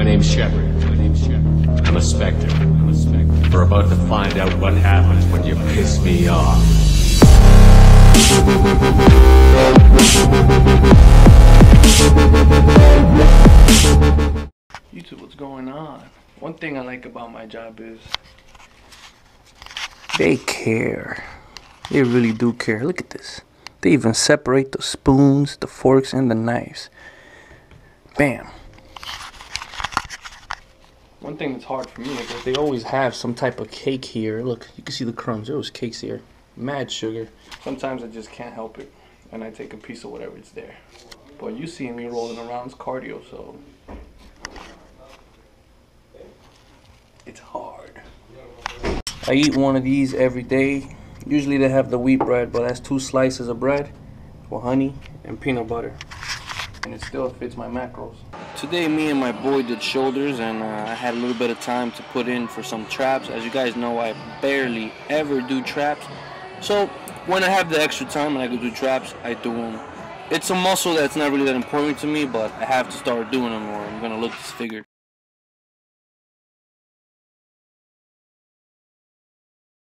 My name's Shepard. My name's Shepard. I'm a Spectre. I'm a Spectre. We're about to find out what happens when you piss me off. YouTube, what's going on? One thing I like about my job is They care. They really do care. Look at this. They even separate the spoons, the forks, and the knives. Bam. One thing that's hard for me is that they always have some type of cake here. Look, you can see the crumbs. There was cakes here. Mad sugar. Sometimes I just can't help it. And I take a piece of whatever is there. But you see me rolling around, it's cardio, so. It's hard. I eat one of these every day. Usually they have the wheat bread, but that's two slices of bread with honey and peanut butter. And it still fits my macros. Today me and my boy did shoulders and uh, I had a little bit of time to put in for some traps. As you guys know, I barely ever do traps. So when I have the extra time and I go do traps, I do them. It's a muscle that's not really that important to me, but I have to start doing them or I'm gonna look disfigured.